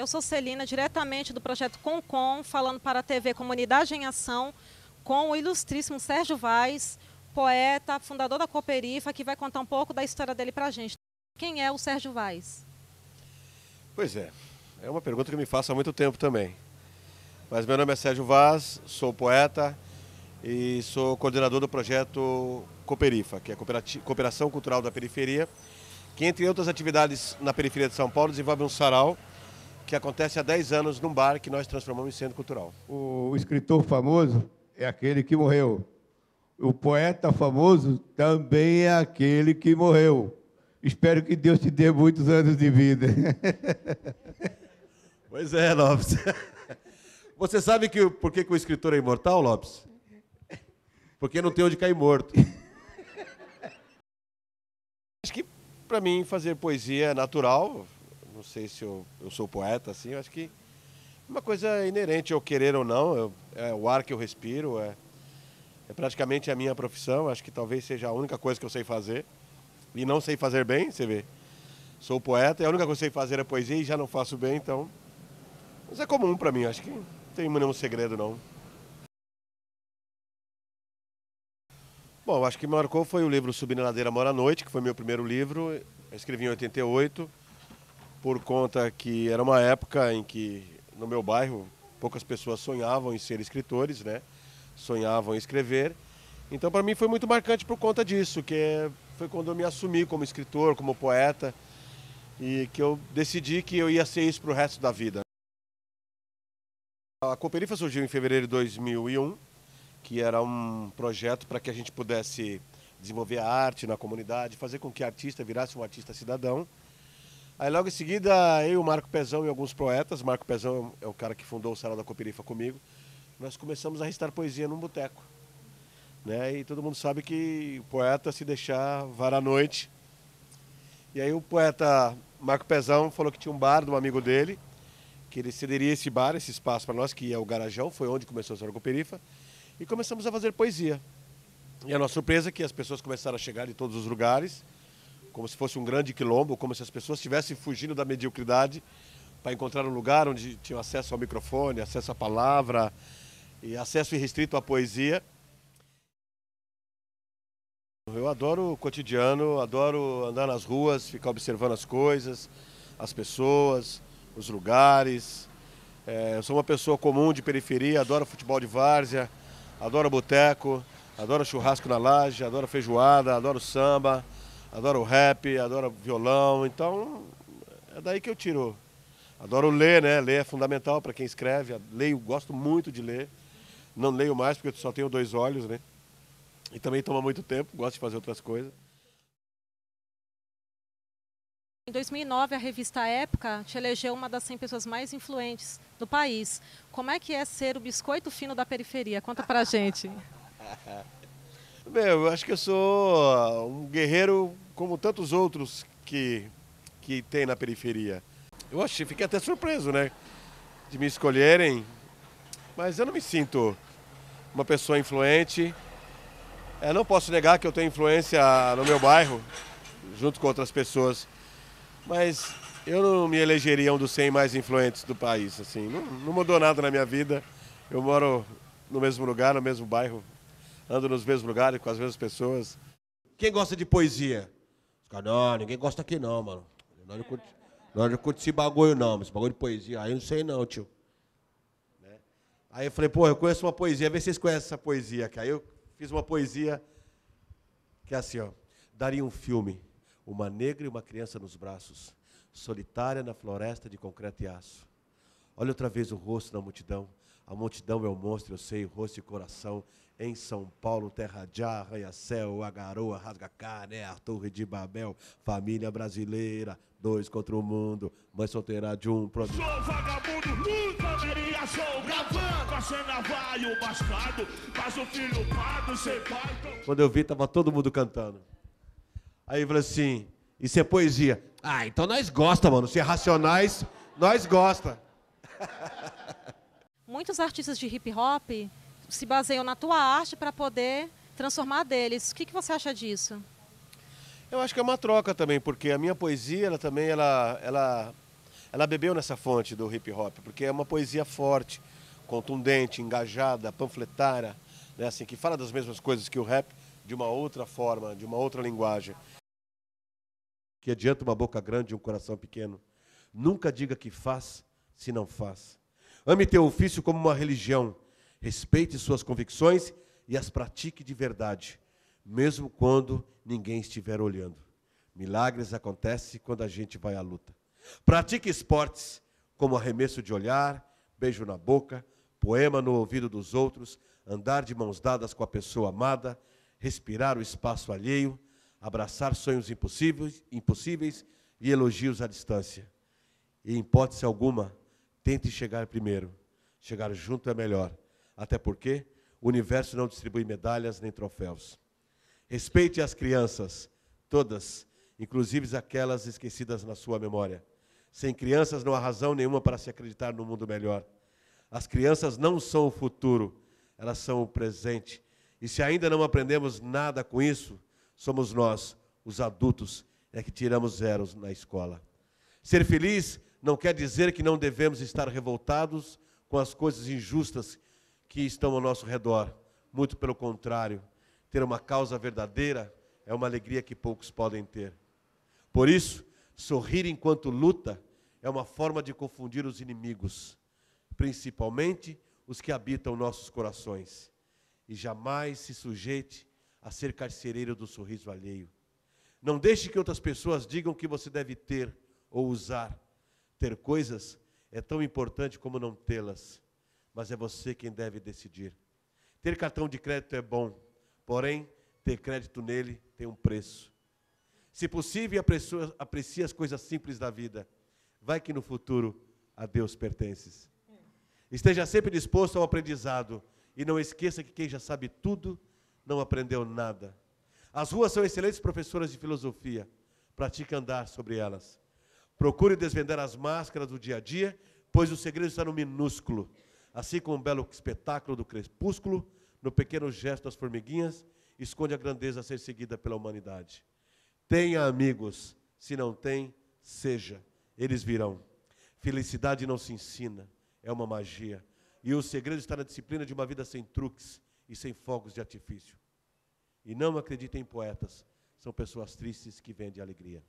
Eu sou Celina, diretamente do projeto Concom, falando para a TV Comunidade em Ação, com o ilustríssimo Sérgio Vaz, poeta, fundador da Cooperifa, que vai contar um pouco da história dele para a gente. Quem é o Sérgio Vaz? Pois é, é uma pergunta que me faço há muito tempo também. Mas meu nome é Sérgio Vaz, sou poeta e sou coordenador do projeto Cooperifa, que é a Cooperação Cultural da Periferia, que entre outras atividades na periferia de São Paulo desenvolve um sarau que acontece há 10 anos num bar que nós transformamos em centro cultural. O escritor famoso é aquele que morreu. O poeta famoso também é aquele que morreu. Espero que Deus te dê muitos anos de vida. Pois é, Lopes. Você sabe que, por que, que o escritor é imortal, Lopes? Porque não tem onde cair morto. Acho que, para mim, fazer poesia é natural não sei se eu, eu sou poeta, assim, eu acho que uma coisa inerente, eu querer ou não, eu, é o ar que eu respiro, é, é praticamente a minha profissão, acho que talvez seja a única coisa que eu sei fazer, e não sei fazer bem, você vê. Sou poeta, e a única coisa que eu sei fazer é poesia e já não faço bem, então... Mas é comum para mim, acho que não tem nenhum segredo, não. Bom, acho que marcou foi o livro Subir na Ladeira Mora à Noite, que foi meu primeiro livro, eu escrevi em 88, por conta que era uma época em que no meu bairro poucas pessoas sonhavam em ser escritores, né? Sonhavam em escrever. Então para mim foi muito marcante por conta disso, que foi quando eu me assumi como escritor, como poeta e que eu decidi que eu ia ser isso para o resto da vida. A Cooperifa surgiu em fevereiro de 2001, que era um projeto para que a gente pudesse desenvolver a arte na comunidade, fazer com que o artista virasse um artista cidadão. Aí logo em seguida, eu, o Marco Pezão e alguns poetas, Marco Pezão é o cara que fundou o Sarau da Cooperifa comigo, nós começamos a recitar poesia num boteco. Né? E todo mundo sabe que o poeta, se deixar, vara à noite. E aí o poeta Marco Pezão falou que tinha um bar de um amigo dele, que ele cederia esse bar, esse espaço para nós, que é o Garajão, foi onde começou a Sarau da Cooperifa, e começamos a fazer poesia. E a nossa surpresa é que as pessoas começaram a chegar de todos os lugares, como se fosse um grande quilombo, como se as pessoas estivessem fugindo da mediocridade para encontrar um lugar onde tinham acesso ao microfone, acesso à palavra e acesso irrestrito à poesia. Eu adoro o cotidiano, adoro andar nas ruas, ficar observando as coisas, as pessoas, os lugares. É, eu sou uma pessoa comum de periferia, adoro futebol de várzea, adoro boteco, adoro churrasco na laje, adoro feijoada, adoro samba adoro rap, adoro violão, então é daí que eu tiro. Adoro ler, né? Ler é fundamental para quem escreve. Leio, gosto muito de ler. Não leio mais porque só tenho dois olhos, né? E também toma muito tempo, gosto de fazer outras coisas. Em 2009, a revista Época te elegeu uma das 100 pessoas mais influentes do país. Como é que é ser o biscoito fino da periferia? Conta pra gente. Meu, eu acho que eu sou um guerreiro como tantos outros que, que tem na periferia. Eu achei, fiquei até surpreso, né? De me escolherem. Mas eu não me sinto uma pessoa influente. Eu não posso negar que eu tenho influência no meu bairro, junto com outras pessoas. Mas eu não me elegeria um dos 100 mais influentes do país. Assim, não, não mudou nada na minha vida. Eu moro no mesmo lugar, no mesmo bairro ando nos mesmos lugares com as mesmas pessoas. Quem gosta de poesia? Não, ninguém gosta aqui não, mano. Nós não não curte esse bagulho não, esse bagulho de poesia. Aí eu não sei não, tio. Né? Aí eu falei, pô, eu conheço uma poesia, vê se vocês conhecem essa poesia aqui. Aí eu fiz uma poesia que é assim, ó. Daria um filme, uma negra e uma criança nos braços, solitária na floresta de concreto e aço. Olha outra vez o rosto da multidão. A multidão é o monstro, eu sei, rosto e coração em São Paulo, Terra de Arranha-Céu, a Garoa, Rasga-Carne, a Torre de Babel, família brasileira, dois contra o mundo, mãe solteira de um produto. Sou vagabundo, luta, sou gravando, a cena vai o bastardo, mas o filho pardo, sem pai. Quando eu vi, tava todo mundo cantando. Aí eu falei assim, isso é poesia. Ah, então nós gosta, mano, se é racionais, nós gosta. Muitos artistas de hip hop se baseiam na tua arte para poder transformar deles. O que, que você acha disso? Eu acho que é uma troca também, porque a minha poesia, ela também, ela, ela, ela bebeu nessa fonte do hip hop, porque é uma poesia forte, contundente, engajada, panfletária, né, assim, que fala das mesmas coisas que o rap, de uma outra forma, de uma outra linguagem. Que adianta uma boca grande e um coração pequeno. Nunca diga que faz se não faz. Ame teu ofício como uma religião. Respeite suas convicções e as pratique de verdade, mesmo quando ninguém estiver olhando. Milagres acontecem quando a gente vai à luta. Pratique esportes como arremesso de olhar, beijo na boca, poema no ouvido dos outros, andar de mãos dadas com a pessoa amada, respirar o espaço alheio, abraçar sonhos impossíveis, impossíveis e elogios à distância. E, em hipótese alguma, tente chegar primeiro. Chegar junto é melhor. Até porque o universo não distribui medalhas nem troféus. Respeite as crianças, todas, inclusive aquelas esquecidas na sua memória. Sem crianças não há razão nenhuma para se acreditar no mundo melhor. As crianças não são o futuro, elas são o presente. E se ainda não aprendemos nada com isso, somos nós, os adultos, é que tiramos zeros na escola. Ser feliz não quer dizer que não devemos estar revoltados com as coisas injustas que estão ao nosso redor. Muito pelo contrário, ter uma causa verdadeira é uma alegria que poucos podem ter. Por isso, sorrir enquanto luta é uma forma de confundir os inimigos, principalmente os que habitam nossos corações. E jamais se sujeite a ser carcereiro do sorriso alheio. Não deixe que outras pessoas digam que você deve ter ou usar. Ter coisas é tão importante como não tê-las, mas é você quem deve decidir. Ter cartão de crédito é bom, porém, ter crédito nele tem um preço. Se possível, aprecie as coisas simples da vida. Vai que no futuro a Deus pertences. Esteja sempre disposto ao aprendizado e não esqueça que quem já sabe tudo não aprendeu nada. As ruas são excelentes professoras de filosofia. Pratique andar sobre elas. Procure desvendar as máscaras do dia a dia, pois o segredo está no minúsculo. Assim como o belo espetáculo do crepúsculo, no pequeno gesto das formiguinhas, esconde a grandeza a ser seguida pela humanidade. Tenha amigos, se não tem, seja, eles virão. Felicidade não se ensina, é uma magia. E o segredo está na disciplina de uma vida sem truques e sem fogos de artifício. E não acreditem em poetas, são pessoas tristes que vendem alegria.